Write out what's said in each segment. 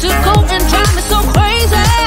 to go and drive me so crazy.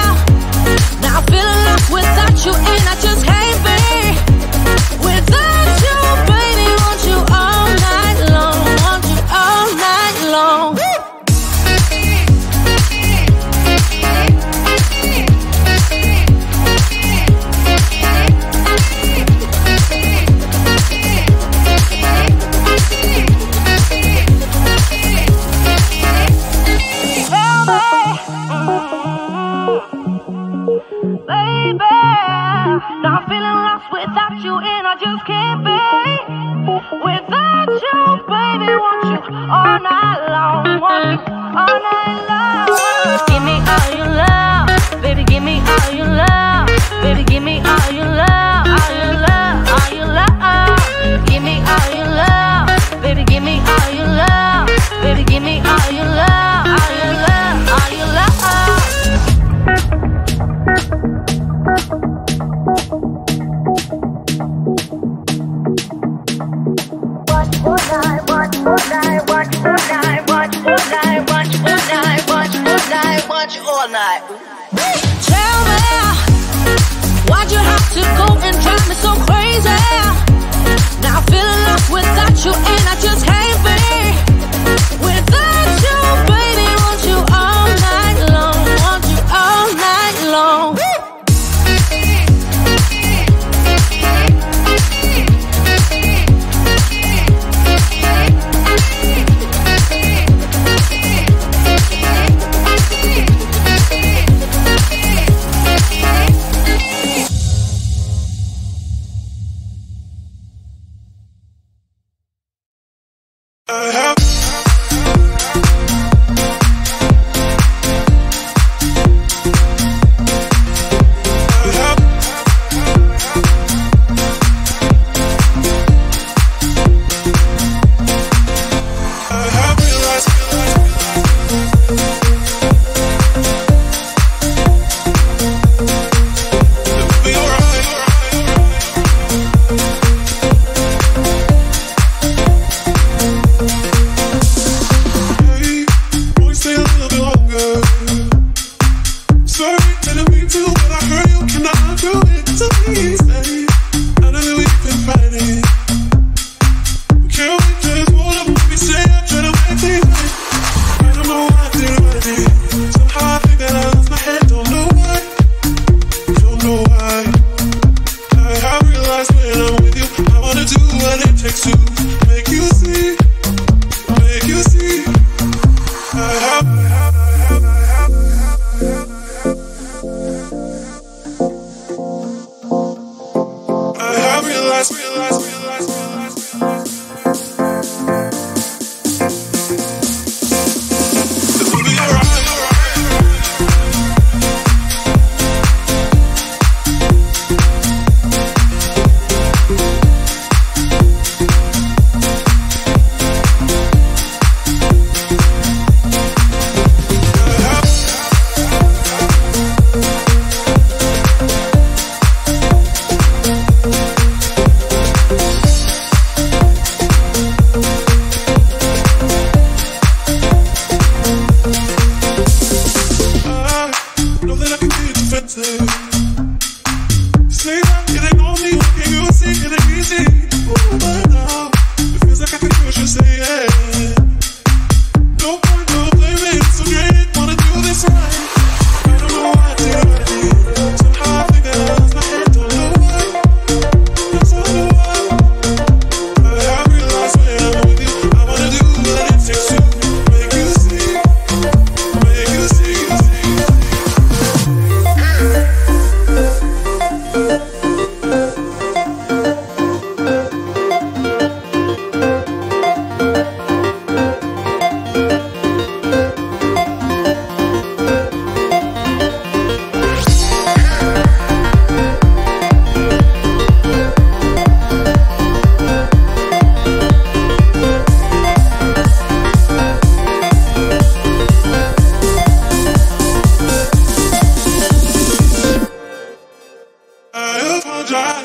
night. Tell me, why'd you have to go and drive me so crazy? Now I'm feeling lost without you, and I just had.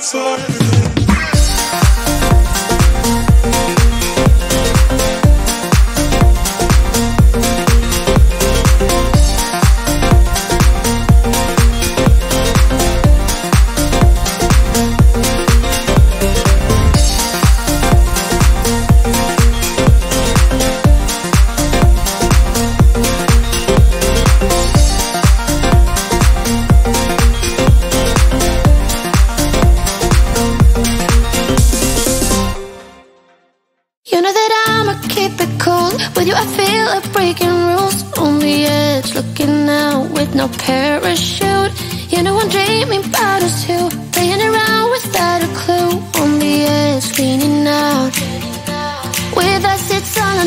sorry like breaking rules on the edge, looking out with no parachute. You know I'm dreaming about us too, playing around without a clue. On the edge, leaning out. With us, it's on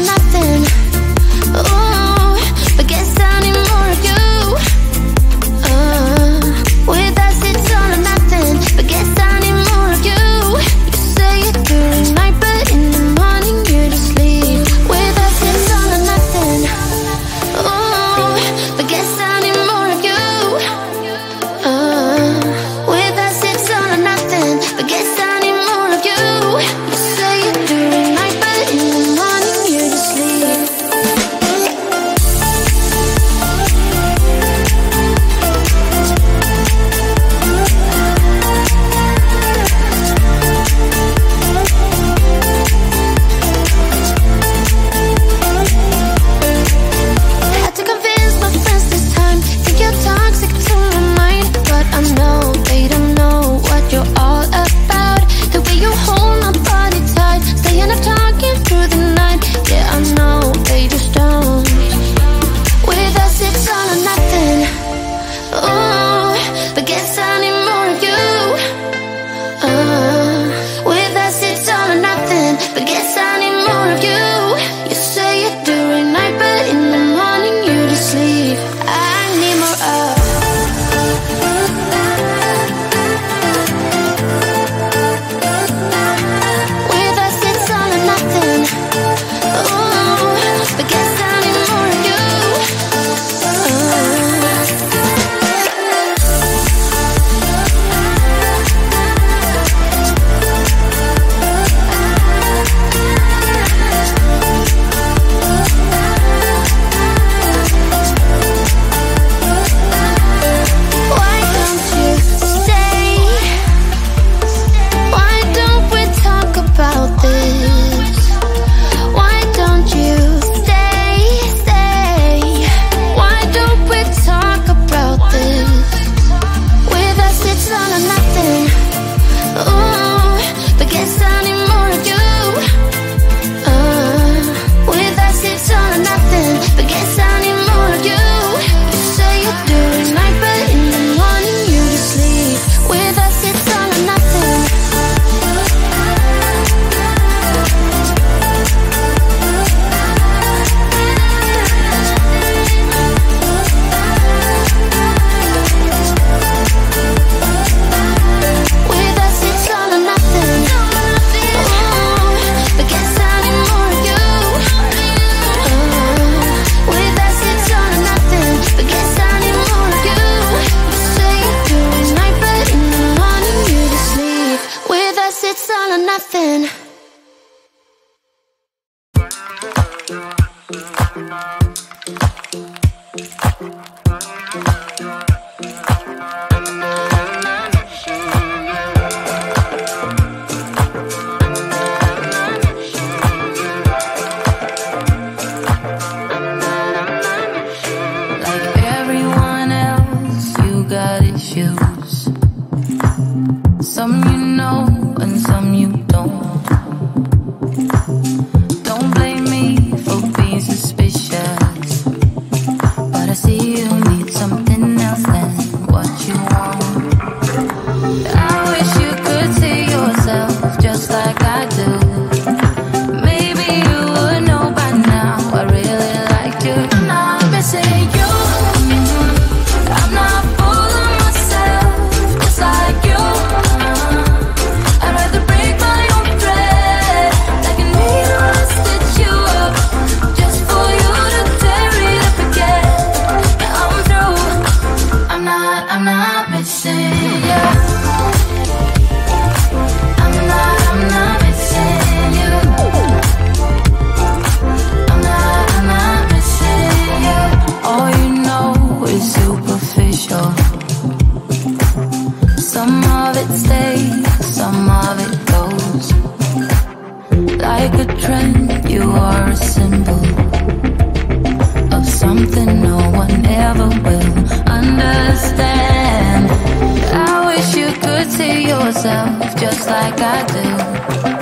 you. just like I do.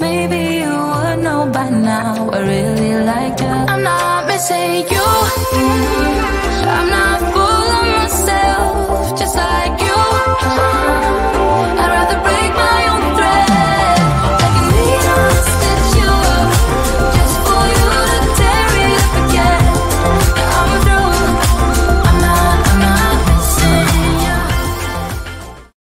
Maybe you would know by now. I really like you. I'm not missing you. I'm not fooling myself, just like you.